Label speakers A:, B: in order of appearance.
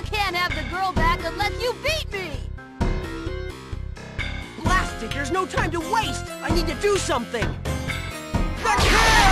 A: can't have the girl back unless you beat me!
B: Blast it! There's no time to waste! I need to do something!
A: Damn there!